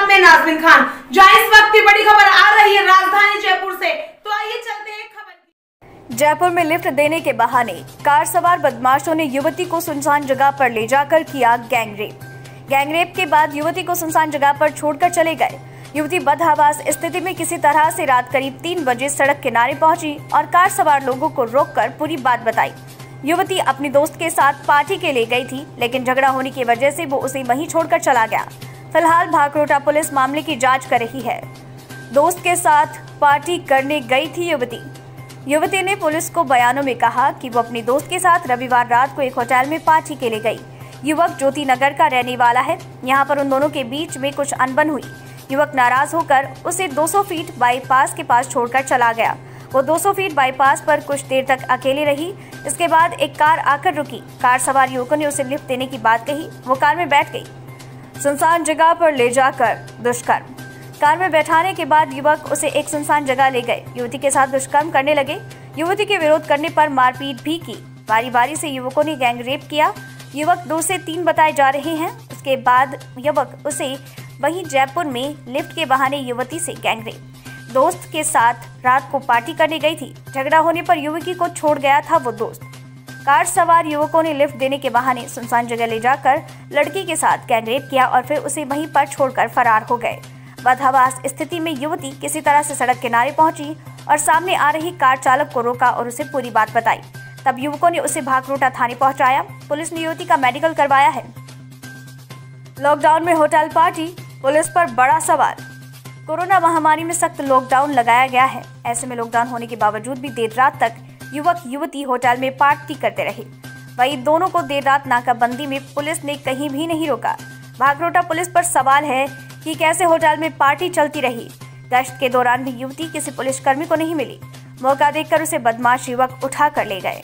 में नाजमिन खान। जहाँ इस वक्त की बड़ी खबर आ रही है राजधानी जयपुर से तो आइए चलते हैं खबर जयपुर में लिफ्ट देने के बहाने कार सवार बदमाशों ने युवती को सुनसान जगह पर ले जाकर किया गैंगरेप। गैंगरेप के बाद युवती को सुनसान जगह पर छोड़कर चले गए। युवती बदहवास स्थिति में किसी तरह से रात करीब तीन बजे सड़क किनारे पहुँची और कार सवार लोगों को रोककर पूरी बात बताई। युवती अपनी दोस्त के साथ पार्टी के लिए गई थी, लेकिन झगड़ा होने की वजह से वो उसे वहीं छोड़कर चला गया। फ़िलहाल भागरोटा पुलिस मामले की जाँच कर रही है। दोस्त के साथ पार्टी करने गई थी युवती। युवती ने पुलिस को बयानों में कहा कि वो अपने दोस्त के साथ रविवार रात को एक होटल में पार्टी के लिए गई। युवक ज्योति नगर का रहने वाला है। यहाँ पर उन दोनों के बीच में कुछ अनबन हुई। युवक नाराज़ होकर उसे 200 फीट बाईपास के पास छोड़कर चला गया। वो 200 फीट बाईपास पर कुछ देर तक अकेले रही। इसके बाद एक कार आकर रुकी। कार सवार युवकों ने उसे लिफ्ट देने की बात कही। वो कार में बैठ गई। सुनसान जगह पर ले जाकर दुष्कर्म। कार में बैठाने के बाद युवक उसे एक सुनसान जगह ले गए। युवती के साथ दुष्कर्म करने लगे। युवती के विरोध करने पर मारपीट भी की। बारी बारी से युवकों ने गैंग रेप किया। युवक दो से तीन बताए जा रहे हैं। उसके बाद युवक उसे वहीं जयपुर में लिफ्ट के बहाने युवती से गैंग रेप। दोस्त के साथ रात को पार्टी करने गई थी। झगड़ा होने पर युवती को छोड़ गया था वो दोस्त। कार सवार युवकों ने लिफ्ट देने के बहाने सुनसान जगह ले जाकर लड़की के साथ गैंगरेप किया और फिर उसे वहीं पर छोड़कर फरार हो गए। बदहवास स्थिति में युवती किसी तरह से सड़क किनारे पहुँची और सामने आ रही कार चालक को रोका और उसे पूरी बात बताई। तब युवकों ने उसे भागरोटा थाने पहुँचाया। पुलिस ने युवती का मेडिकल करवाया है। लॉकडाउन में होटल पार्टी, पुलिस पर बड़ा सवाल। कोरोना महामारी में सख्त लॉकडाउन लगाया गया है। ऐसे में लॉकडाउन होने के बावजूद भी देर रात तक युवक युवती होटल में पार्टी करते रहे। वही दोनों को देर रात नाकाबंदी में पुलिस ने कहीं भी नहीं रोका। भागरोटा पुलिस पर सवाल है कि कैसे होटल में पार्टी चलती रही। गश्त के दौरान भी युवती किसी पुलिसकर्मी को नहीं मिली। मौका देखकर उसे बदमाश युवक उठा कर ले गए।